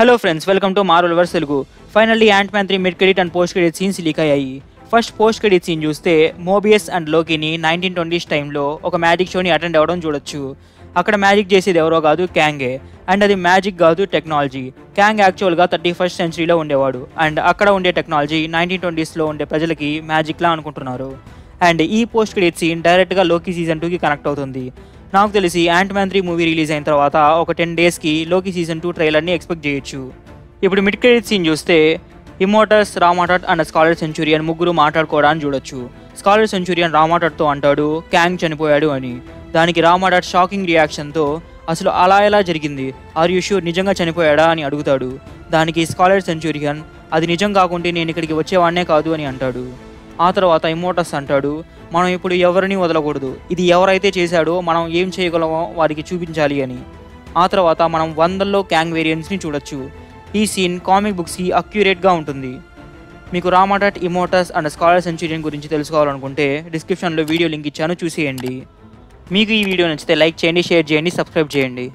Hello friends welcome to Marvel verse Telugu finally Ant Man three mid credit and post credit scenes leak అయ్యాయి. First post credit scene చూస్తే Mobius and లోకిని nineteen twenties టైంలో ఒక magic షోని attend అవ్వడం చూడొచ్చు. అక్కడ magic చేసేది ఎవరో కాదు క్యాంగే అండ్ అది మ్యాజిక్ కాదు టెక్నాలజీ క్యాంగ్ యాక్చువల్గా థర్టీ ఫస్ట్ సెంచరీలో ఉండేవాడు. అండ్ అక్కడ ఉండే టెక్నాలజీ నైన్టీన్ ట్వంటీస్లో ఉండే ప్రజలకి మ్యాజిక్లా అనుకుంటున్నారు. అండ్ ఈ పోస్ట్ క్రెడిట్ సీన్ డైరెక్ట్గా లోకి సీజన్ టూకి కనెక్ట్ అవుతుంది. నాకు తెలిసి Ant Man three movie release అయిన తర్వాత ఒక టెన్ డేస్కి లోకి సీజన్ టూ ట్రైలర్ని ఎక్స్పెక్ట్ చేయొచ్చు. ఇప్పుడు మిడ్ క్రెడిట్ సీన్ చూస్తే Immortus Rama Tut and Scarlet Centurion ముగ్గురు మాట్లాడుకోవడాన్ని చూడొచ్చు. స్కాలర్ సెంచురియన్ రామాటట్తో అంటాడు క్యాంగ్ చనిపోయాడు అని. దానికి రామాటట్ షాకింగ్ రియాక్షన్తో అసలు అలా ఎలా జరిగింది? ఆర్ యూ షూర్ నిజంగా చనిపోయాడా? అని అడుగుతాడు. దానికి స్కాలర్ సెంచురియన్ అది నిజం కాకుంటే నేను ఇక్కడికి వచ్చేవాడినే కాదు అని అంటాడు. ఆ తర్వాత ఇమోటస్ అంటాడు మనం ఇప్పుడు ఎవరిని వదలకూడదు? ఇది ఎవరైతే చేశాడో మనం ఏం చేయగలమో వారికి చూపించాలి అని. ఆ తర్వాత మనం వందల్లో క్యాంగ్ వేరియంట్స్ని చూడొచ్చు. ఈ సీన్ కామిక్ బుక్స్కి అక్యురేట్గా ఉంటుంది. మీకు Rama Tut Immortus and Scarlet Centurion గురించి తెలుసుకోవాలనుకుంటే డిస్క్రిప్షన్లో వీడియో లింక్ ఇచ్చాను చూసేయండి. మీకు ఈ వీడియో నచ్చితే లైక్ చేయండి షేర్ చేయండి సబ్స్క్రైబ్ చేయండి.